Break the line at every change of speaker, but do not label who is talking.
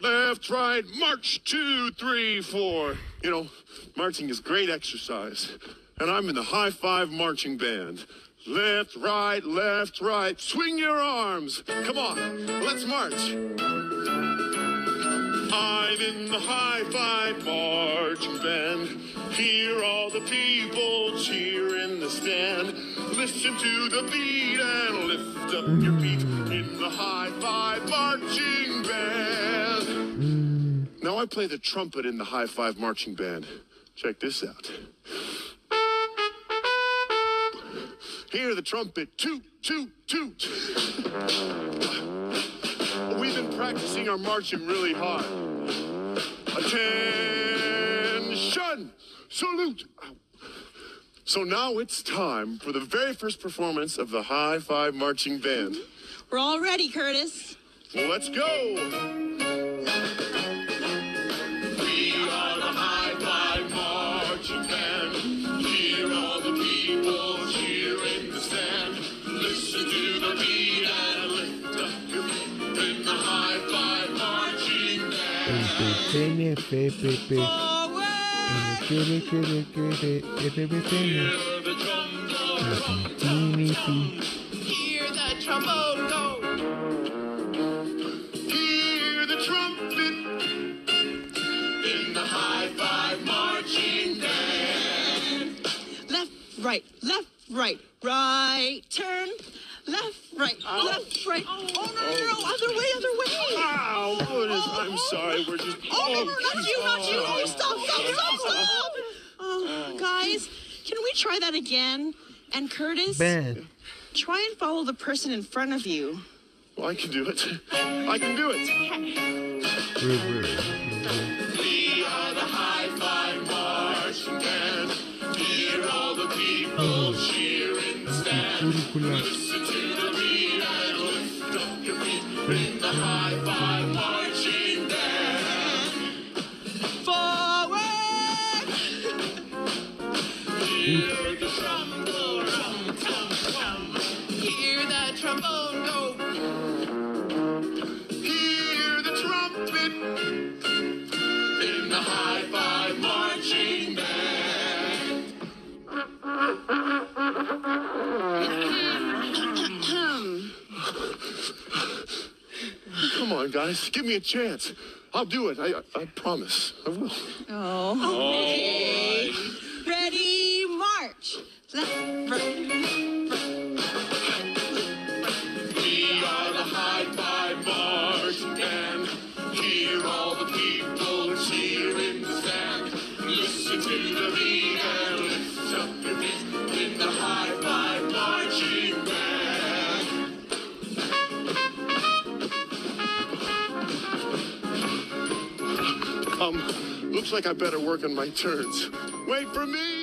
Left, right, march, two, three, four. You know, marching is great exercise, and I'm in the high five marching band. Left, right, left, right. Swing your arms. Come on, let's march. I'm in the high five marching band. Hear all the people cheer Listen to the beat and lift up your feet in the high five marching band. Now I play the trumpet in the high five marching band. Check this out. Hear the trumpet toot, toot, toot. We've been practicing our marching really hard. Attention! Salute! So now it's time for the very first performance of the High Five Marching Band.
We're all ready, Curtis.
Let's go! We are the High Five Band. Hear all the people cheer in the trombone.
Teeny, teeny.
Hear the trombone go!
Hear the trumpet in the High Five Marching Band.
Left, right, left, right, right, turn. Left, right, left, right. Oh, no, no, no, other way, other way.
Ow, what is, I'm oh, oh, sorry, we're just.
Oh, no, no, not you, not you. Oh, stop. Guys, can we try that again? And Curtis,
Band.
try and follow the person in front of you.
Well, I can do it. I can do it.
Rude, rude.
We are the High Five Marching Band. Hear all the people cheer in the stand. Hear the trombone, tum, tum, tum.
Hear the trombone go.
Hear the trumpet in the High Five Marching Band. Come on, guys, give me a chance. I'll do it. I, I promise. I will. Um, looks like I better work on my turns. Wait for me!